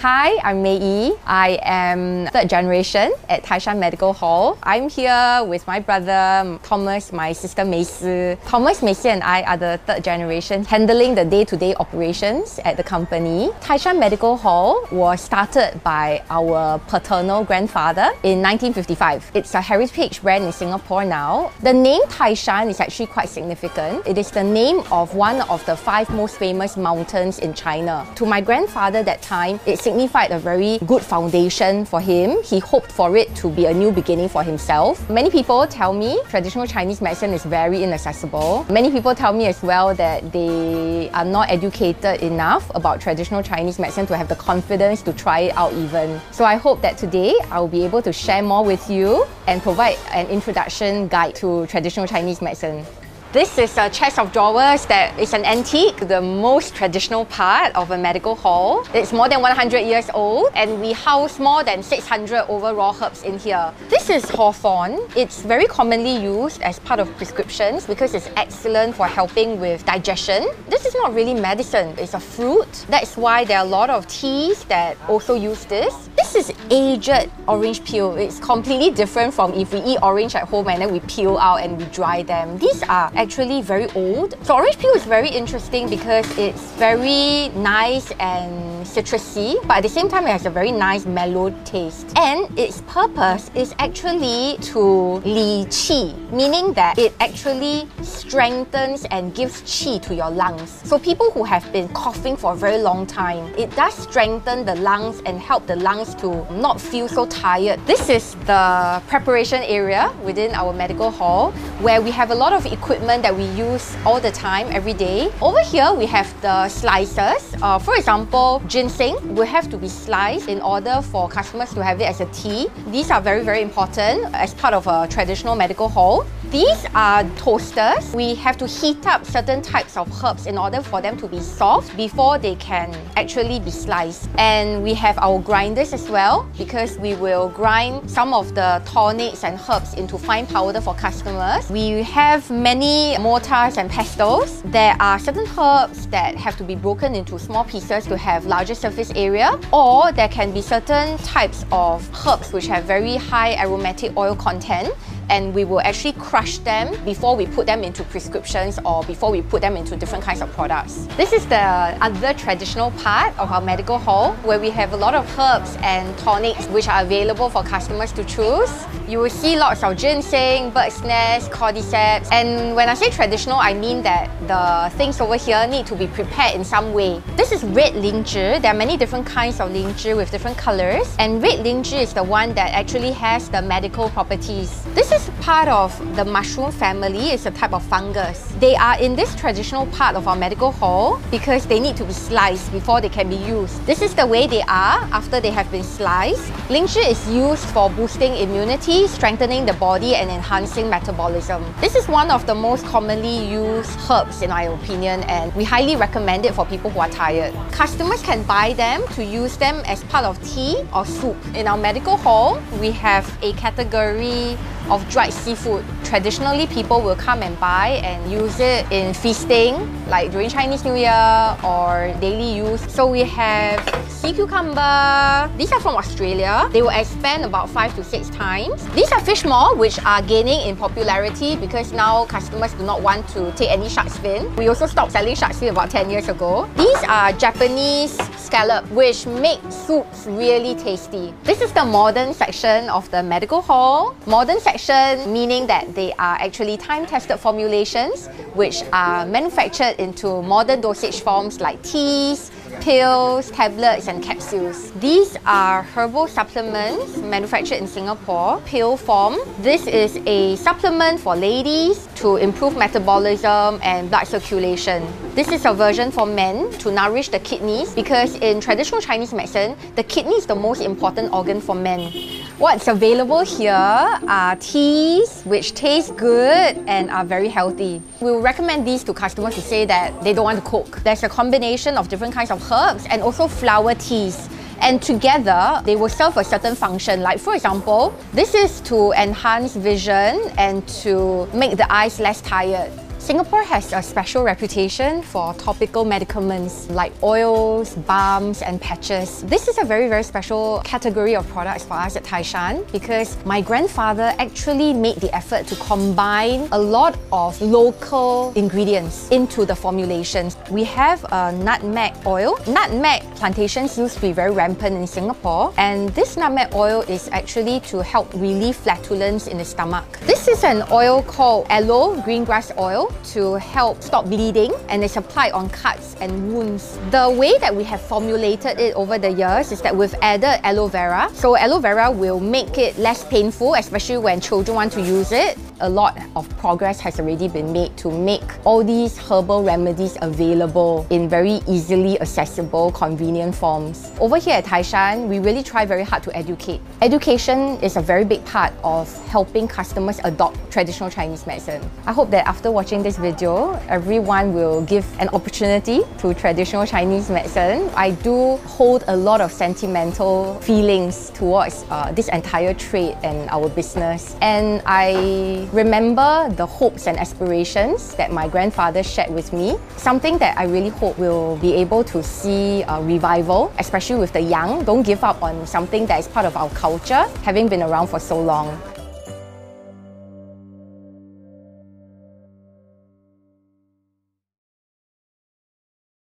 Hi, I'm Mei Yi. I am third generation at Taishan Medical Hall. I'm here with my brother Thomas, my sister Meici. Thomas, Meici and I are the third generation handling the day-to-day operations at the company. Taishan Medical Hall was started by our paternal grandfather in 1955. It's a heritage brand in Singapore now. The name Taishan is actually quite significant. It is the name of one of the five most famous mountains in China. To my grandfather that time, it's signified a very good foundation for him. He hoped for it to be a new beginning for himself. Many people tell me traditional Chinese medicine is very inaccessible. Many people tell me as well that they are not educated enough about traditional Chinese medicine to have the confidence to try it out even. So I hope that today I will be able to share more with you and provide an introduction guide to traditional Chinese medicine. This is a chest of drawers that is an antique, the most traditional part of a medical hall. It's more than 100 years old and we house more than 600 overall herbs in here. This is hawthorn. It's very commonly used as part of prescriptions because it's excellent for helping with digestion. This is not really medicine, it's a fruit. That's why there are a lot of teas that also use this. This is aged orange peel. It's completely different from if we eat orange at home and then we peel out and we dry them. These are actually very old. So orange peel is very interesting because it's very nice and citrusy, but at the same time it has a very nice mellow taste. And its purpose is actually to li qi, meaning that it actually strengthens and gives qi to your lungs. So people who have been coughing for a very long time, it does strengthen the lungs and help the lungs to not feel so tired. This is the preparation area within our medical hall where we have a lot of equipment equipment that we use all the time, every day. Over here, we have the slices. Uh, for example, ginseng will have to be sliced in order for customers to have it as a tea. These are very, very important as part of a traditional medical hall. These are toasters. We have to heat up certain types of herbs in order for them to be soft before they can actually be sliced. And we have our grinders as well because we will grind some of the tonics and herbs into fine powder for customers. We have many mortars and pestles. There are certain herbs that have to be broken into small pieces to have larger surface area or there can be certain types of herbs which have very high aromatic oil content and we will actually crush them before we put them into prescriptions or before we put them into different kinds of products. This is the other traditional part of our medical hall where we have a lot of herbs and tonics which are available for customers to choose. You will see lots of ginseng, bird's nest, cordyceps and when I say traditional I mean that the things over here need to be prepared in some way. This is red lingzhi. There are many different kinds of lingzhi with different colors and red lingzhi is the one that actually has the medical properties. This is is part of the mushroom family. It's a type of fungus. They are in this traditional part of our medical hall because they need to be sliced before they can be used. This is the way they are after they have been sliced. Lingzhi is used for boosting immunity, strengthening the body and enhancing metabolism. This is one of the most commonly used herbs in my opinion and we highly recommend it for people who are tired. Customers can buy them to use them as part of tea or soup. In our medical hall, we have a category of dried seafood. Traditionally, people will come and buy and use it in feasting, like during Chinese New Year or daily use. So we have sea cucumber. These are from Australia. They will expand about five to six times. These are fish maw, which are gaining in popularity because now customers do not want to take any shark fin. We also stopped selling shark fin about 10 years ago. These are Japanese scallop, which make soups really tasty. This is the modern section of the medical hall. Modern section meaning that they are actually time-tested formulations which are manufactured into modern dosage forms like teas, pills, tablets and capsules. These are herbal supplements manufactured in Singapore, pill form. This is a supplement for ladies to improve metabolism and blood circulation. This is a version for men to nourish the kidneys because in traditional Chinese medicine, the kidney is the most important organ for men. What's available here are teas which taste good and are very healthy. We will recommend these to customers to say that they don't want to cook. There's a combination of different kinds of herbs and also flower teas and together they will serve a certain function like for example this is to enhance vision and to make the eyes less tired Singapore has a special reputation for topical medicaments like oils, balms, and patches. This is a very, very special category of products for us at Taishan because my grandfather actually made the effort to combine a lot of local ingredients into the formulations. We have a nutmeg oil. Nutmeg plantations used to be very rampant in Singapore, and this nutmeg oil is actually to help relieve flatulence in the stomach. This is an oil called aloe green grass to help stop bleeding and it's applied on cuts and wounds. The way that we have formulated it over the years is that we've added aloe vera. So aloe vera will make it less painful, especially when children want to use it a lot of progress has already been made to make all these herbal remedies available in very easily accessible, convenient forms. Over here at Taishan, we really try very hard to educate. Education is a very big part of helping customers adopt traditional Chinese medicine. I hope that after watching this video, everyone will give an opportunity to traditional Chinese medicine. I do hold a lot of sentimental feelings towards uh, this entire trade and our business. And I remember the hopes and aspirations that my grandfather shared with me. Something that I really hope will be able to see a revival, especially with the young. Don't give up on something that is part of our culture, having been around for so long.